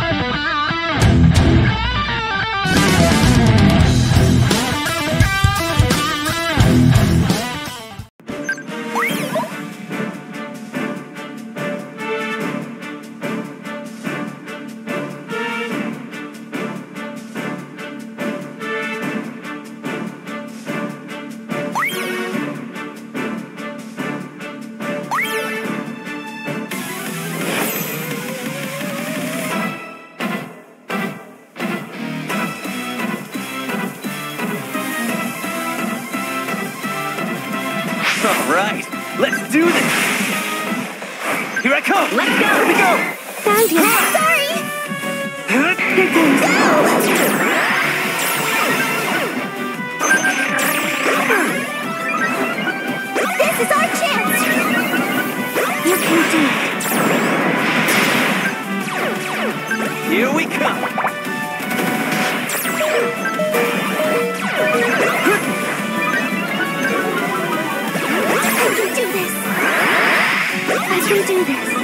Bye. All right, let's do this. Here I come. Let's go. Here we go. Found you. Sorry. Go. you do this?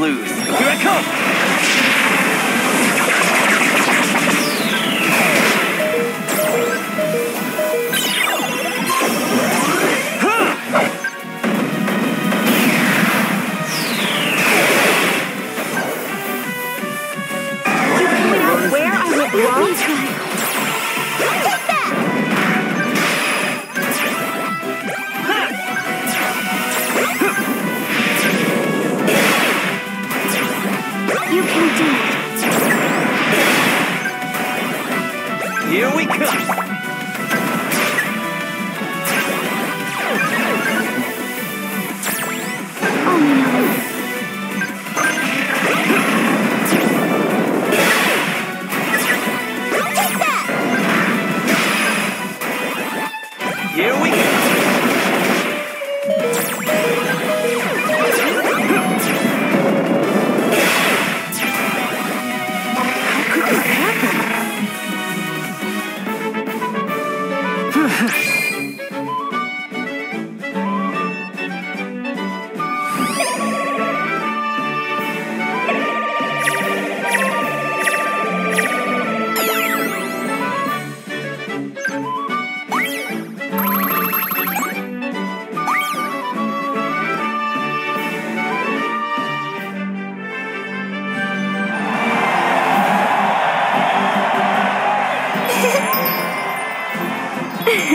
Lose. Here I come! Here we come!